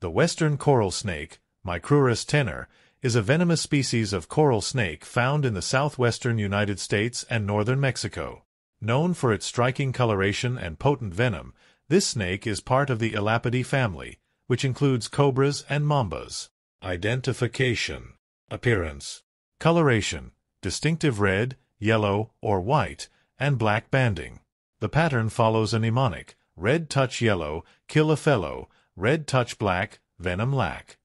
The western coral snake, Micrurus tener, is a venomous species of coral snake found in the southwestern United States and northern Mexico. Known for its striking coloration and potent venom, this snake is part of the Elapidae family, which includes cobras and mambas. Identification Appearance Coloration Distinctive red, yellow, or white, and black banding. The pattern follows a mnemonic, red touch yellow, kill a fellow, red touch black, venom lack.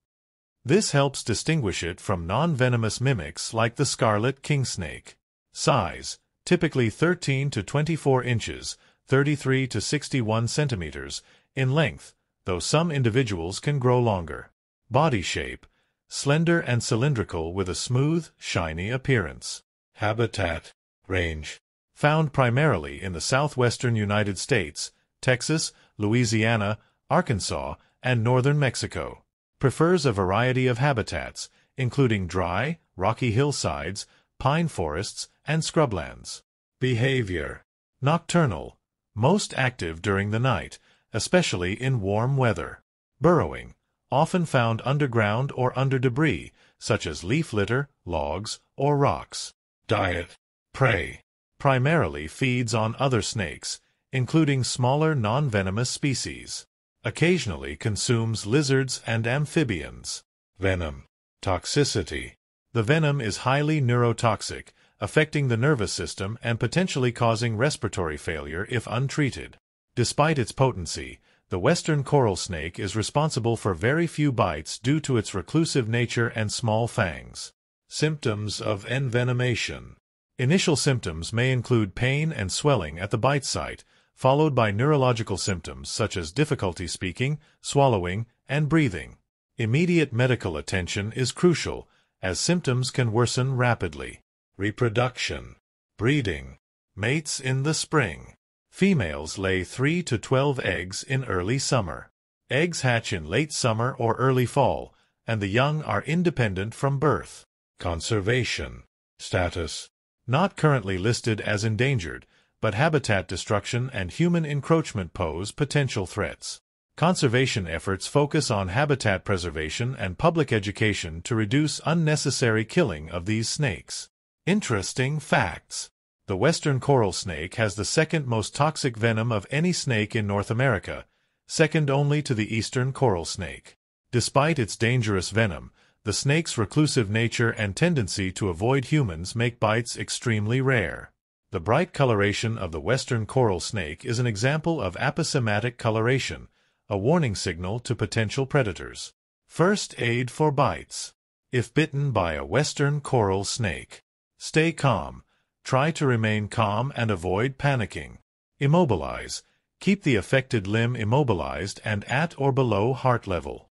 This helps distinguish it from non-venomous mimics like the scarlet kingsnake. Size, typically 13 to 24 inches, 33 to 61 centimeters, in length, though some individuals can grow longer. Body shape, slender and cylindrical with a smooth, shiny appearance. Habitat, range, found primarily in the southwestern United States, Texas, Louisiana, Arkansas, and northern Mexico. Prefers a variety of habitats, including dry, rocky hillsides, pine forests, and scrublands. Behavior Nocturnal, most active during the night, especially in warm weather. Burrowing, often found underground or under debris, such as leaf litter, logs, or rocks. Diet Prey Primarily feeds on other snakes, including smaller non-venomous species. Occasionally consumes lizards and amphibians. Venom. Toxicity. The venom is highly neurotoxic, affecting the nervous system and potentially causing respiratory failure if untreated. Despite its potency, the western coral snake is responsible for very few bites due to its reclusive nature and small fangs. Symptoms of envenomation. Initial symptoms may include pain and swelling at the bite site, followed by neurological symptoms such as difficulty speaking, swallowing, and breathing. Immediate medical attention is crucial, as symptoms can worsen rapidly. Reproduction. Breeding. Mates in the spring. Females lay 3 to 12 eggs in early summer. Eggs hatch in late summer or early fall, and the young are independent from birth. Conservation. Status. Not currently listed as endangered, but habitat destruction and human encroachment pose potential threats. Conservation efforts focus on habitat preservation and public education to reduce unnecessary killing of these snakes. Interesting facts. The western coral snake has the second most toxic venom of any snake in North America, second only to the eastern coral snake. Despite its dangerous venom, the snake's reclusive nature and tendency to avoid humans make bites extremely rare. The bright coloration of the western coral snake is an example of aposematic coloration, a warning signal to potential predators. First aid for bites. If bitten by a western coral snake, stay calm. Try to remain calm and avoid panicking. Immobilize. Keep the affected limb immobilized and at or below heart level.